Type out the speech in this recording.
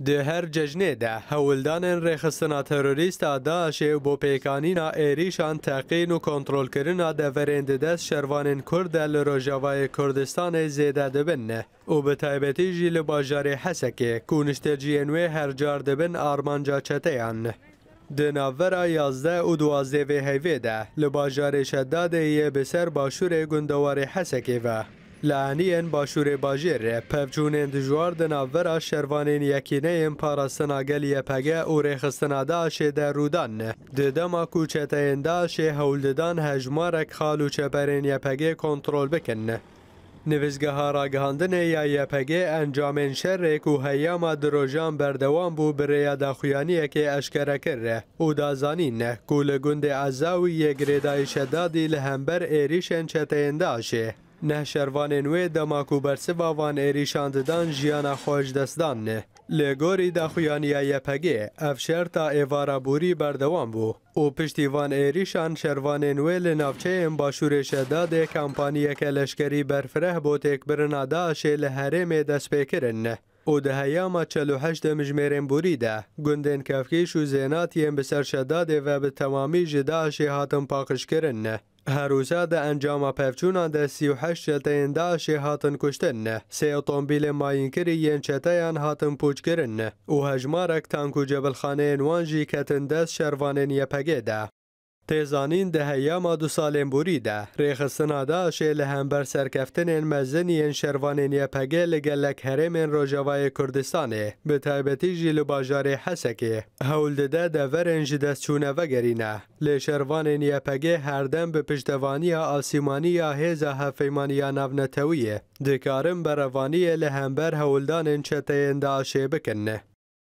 ده هر ججنې ده هولدان رخصتنا تروریست د داعش بو پیکانینا ایری شان تعقین او کنټرول کړن د ورند د شروان کورد د روجاوی کردستان زیاده ده بن او په تایبتی جیل بازار حسکه کونشته جینوی هر جار ده بن ارمانجا چته یان د ناورا یازده او دوازده وی هیوی ده لباجار شداده یه بسر باشور گندوار حسکه و لانی ان با شور باجیر پوجونند جوارد ناورا شروانین یکینه ام پاراسنا گلی پگه اوری خسناده اش درودان د دما کوچتاینده اش حول ددان حجمر کخالو چبرین پگه کنترول بکنه نویزگه ها را گاندن ای پگه انجامن شر کو هایم دروجام بر دوام بو بر یادہ خیانی کی اشکارا کر او دازانی نه گول گوند ازاوی گریدای شداد الهمبر اری شن چتینده نہ شروان دماکو د ماکو برسبا وان اری شانته دان جیا نه خوځدستان لګوري یپگی افشار تا ایوارا بوری بر بو. او پشت ایریشان اری شان شروان نوې لنوچه امباشور شدا د کمپانی کله لشکري بر فره بوتک برنادا شله دست د سپیکرن او د هیاما چلو هشت مجمیرین بوریده گندین کفکیش و زیناتیم به سرشداده و به تمامی جدا اشی هاتم پاکش کرنه هر روزا انجام پفچونان دا سی و هشت جده این دا اشی کشتنه سی ماین کری ین چته این هاتن پوچ کرنه او هجمارک تانکو جبل خانه انوانجی جی دست شروانه نیپگه ده تیزانین ده یاما دو سالین بوری ده. ریخ سنادا سرکفتن این مزنی این شروانین یا پگه لگلک هرم این روجوای کردستانه. به طایبتی جیلو باجار حسکه. هول ده ده ده ور این جدست چونه وگرینه. لی شروانین یا پگه هر دن به پشتوانی آسیمانی یا هیز هفیمانی یا نونتویه. دکارم بر روانی لهم هولدان این چطه این ده بکنه.